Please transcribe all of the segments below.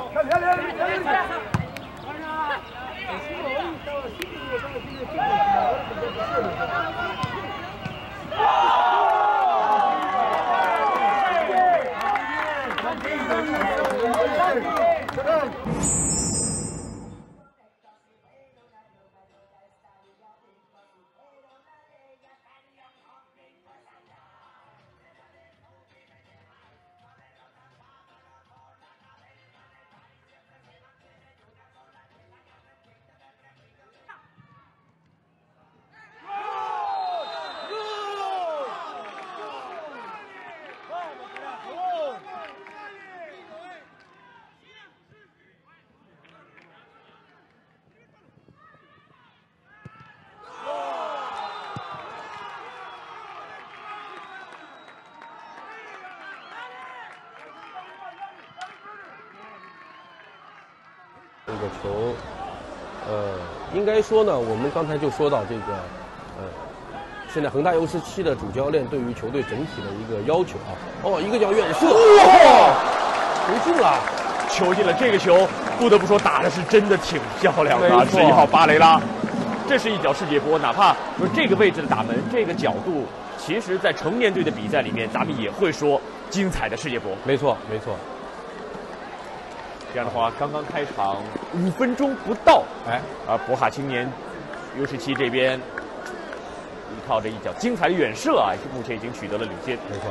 Come on. 这个球，呃，应该说呢，我们刚才就说到这个，呃，现在恒大 U 十七的主教练对于球队整体的一个要求啊，哦，一个叫远射，哇，球进了，球进了，这个球不得不说打的是真的挺漂亮的十一号巴雷拉，这是一脚世界波，哪怕说这个位置的打门，这个角度，其实在成年队的比赛里面，咱们也会说精彩的世界波。没错没错，这样的话，刚刚开场五分钟不到，哎，而，博卡青年 U 十七这边依靠着一脚精彩的远射啊，目前已经取得了领先。没错。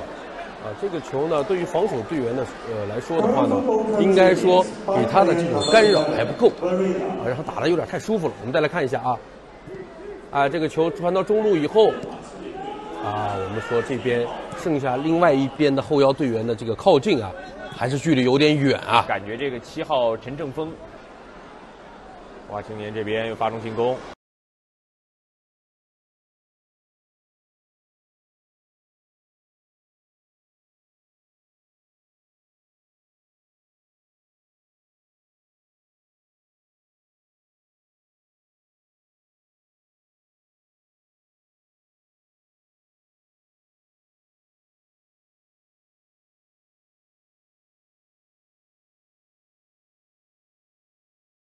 啊，这个球呢，对于防守队员的呃来说的话呢，应该说给他的这种干扰还不够，啊，然后打的有点太舒服了。我们再来看一下啊，啊，这个球传到中路以后，啊，我们说这边剩下另外一边的后腰队员的这个靠近啊，还是距离有点远啊。感觉这个七号陈正峰，华青年这边又发动进攻。